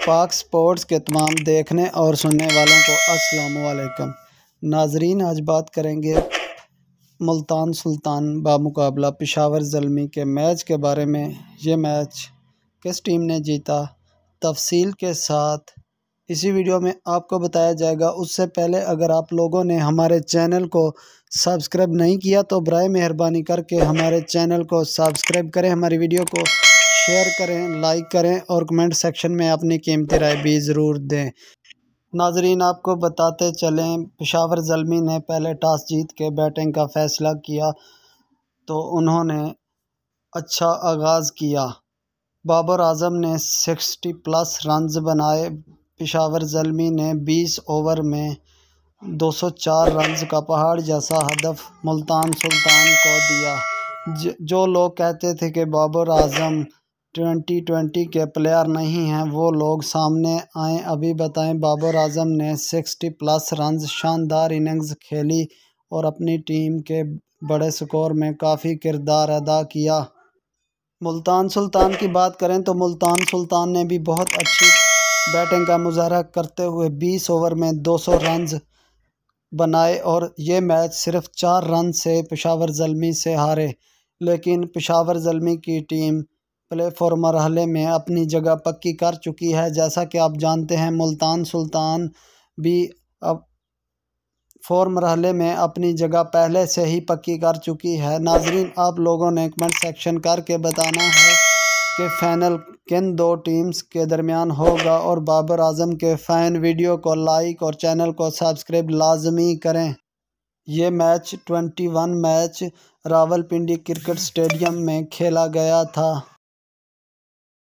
पाक स्पोर्ट्स के तमाम देखने और सुनने वालों को अस्सलाम वालेकुम नाजरीन, आज बात करेंगे मुल्तान सुल्तान बामुकाबला पिशावर जलमी के मैच के बारे में। ये मैच किस टीम ने जीता? तफसील के साथ इसी वीडियो में आपको बताया जाएगा। उससे पहले अगर आप लोगों ने हमारे चैनल को सब्सक्राइब नहीं किया तो बर मेहरबानी करके हमारे चैनल को सब्सक्राइब करें, हमारी वीडियो को शेयर करें लाइक करें और कमेंट सेक्शन में अपनी कीमती राय भी ज़रूर दें। नाजरीन, आपको बताते चलें, पेशावर जलमी ने पहले टॉस जीत के बैटिंग का फ़ैसला किया तो उन्होंने अच्छा आगाज़ किया। बाबर आज़म ने सिक्सटी प्लस रन्स बनाए, पेशावर जलमी ने बीस ओवर में 204 रन्स का पहाड़ जैसा हदफ मुल्तान सुल्तान को दिया। जो लोग कहते थे कि बाबर आज़म ट्वेंटी ट्वेंटी के प्लेयर नहीं हैं, वो लोग सामने आए। अभी बताएँ, बाबर आज़म ने सिक्सटी प्लस रन्स, शानदार इनिंग्स खेली और अपनी टीम के बड़े स्कोर में काफ़ी किरदार अदा किया। मुल्तान सुल्तान की बात करें तो मुल्तान सुल्तान ने भी बहुत अच्छी बैटिंग का मुजाहरा करते हुए 20 ओवर में 200 रन्स बनाए और ये मैच सिर्फ़ चार रन से पेशावर जलमी से हारे, लेकिन पेशावर जलमी की टीम प्ले फॉर मरहले में अपनी जगह पक्की कर चुकी है। जैसा कि आप जानते हैं, मुल्तान सुल्तान भी अब फोर मरहले में अपनी जगह पहले से ही पक्की कर चुकी है। नाजरीन, आप लोगों ने कमेंट सेक्शन करके बताना है कि फ़ाइनल किन दो टीम्स के दरमियान होगा और बाबर आज़म के फ़ैन वीडियो को लाइक और चैनल को सब्सक्राइब लाजमी करें। ये match twenty one match Rawalpindi cricket stadium में खेला गया था।